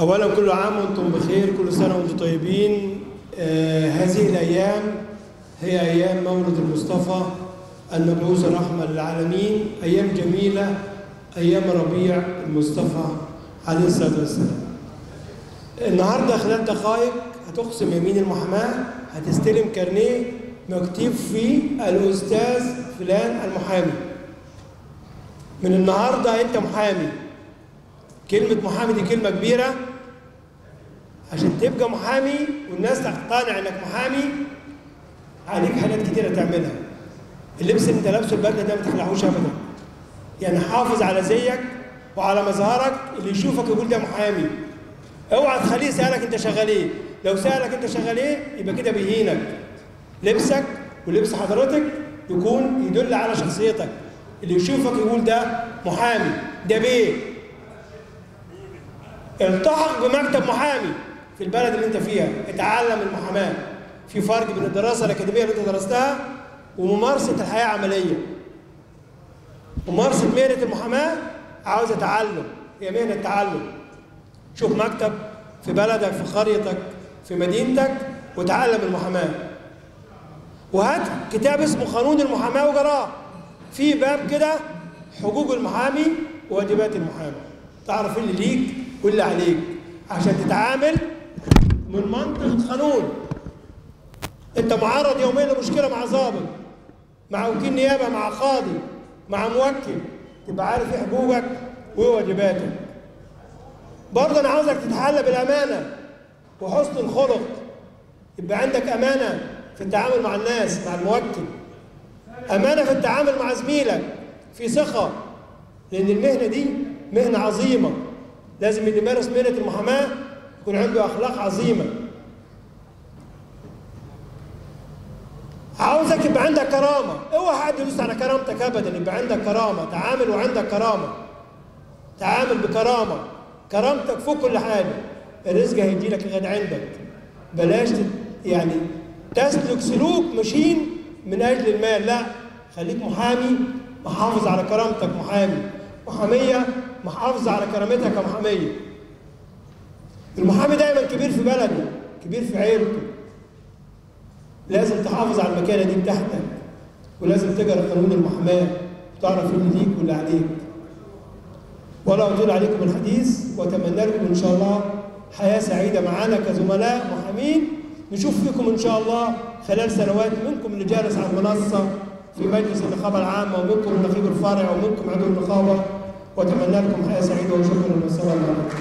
اولا كل عام وأنتم بخير كل سنة وأنتم طيبين. آه هذه الأيام هي أيام مولد المصطفى المبعوث رحمة للعالمين أيام جميلة أيام ربيع المصطفى عليه الصلاة والسلام. النهارده خلال دقائق هتقسم يمين المحاماة هتستلم كارنيه مكتوب فيه الأستاذ فلان المحامي. من النهارده أنت محامي. كلمة محامي دي كلمة كبيرة. عشان تبقى محامي والناس تقتنع إنك محامي عليك حاجات كتيرة تعملها. اللبس اللي أنت لابسه البدلة ده ما تخلعوش ابدا. يعني حافظ على زيك وعلى مظهرك اللي يشوفك يقول ده محامي. اوعى تخليه يسألك أنت شغال إيه. لو سألك أنت شغال إيه يبقى كده بيهينك. لبسك ولبس حضرتك يكون يدل على شخصيتك. اللي يشوفك يقول ده محامي. ده بيه؟ التحق بمكتب محامي في البلد اللي انت فيها. اتعلم المحاماة. في فرق بين الدراسة الأكاديمية اللي انت درستها وممارسة الحياة عملية. ممارسة مهنة المحاماة عاوزه تعلم. هي مهنة تعلم شوف مكتب في بلدك في قريتك في مدينتك وتعلم المحاماة. وهات كتاب اسمه قانون المحاماة وجراه في باب كده حقوق المحامي وواجبات المحامي تعرف اللي ليك؟ واللي عليك عشان تتعامل من منطق القانون أنت معرض يوميا لمشكلة مع ضابط مع وكيل نيابة مع قاضي مع موكل. تبقى عارف إيه حقوقك وإيه واجباتك. برضه أنا عاوزك تتحلى بالامانه وحسن الخلق. يبقى عندك أمانة في التعامل مع الناس مع الموكل. أمانة في التعامل مع زميلك في ثقة لأن المهنة دي مهنة عظيمة. لازم اللي يمارس مهنة المحاماة يكون عنده أخلاق عظيمة. عاوزك يبقى عندك كرامة. اوعى حد يدوس على كرامتك ابدا يبقى عندك كرامة. تعامل وعندك كرامة. تعامل بكرامة. كرامتك فوق كل حاجة. الرزق هيجي لك لغايه عندك. بلاش يعني تسلك سلوك مشين من أجل المال. لا خليك محامي محافظ على كرامتك محامي. محامية محافظة على كرامتها كمحامية. المحامي دايما كبير في بلده كبير في عيلته. لازم تحافظ على المكانة دي بتاعتك ولازم تقرأ قانون المحاماة وتعرف اللي ليك واللي عليك. ولا أطيل عليكم الحديث وأتمنى لكم إن شاء الله حياة سعيدة معنا كزملاء محامين. نشوف فيكم إن شاء الله خلال سنوات منكم اللي جالس على المنصة في مجلس النقابة العامة ومنكم النقيب الفارع ومنكم عضو النقابة. وأتمنى لكم حياه سعيده وشكرا والسلام عليكم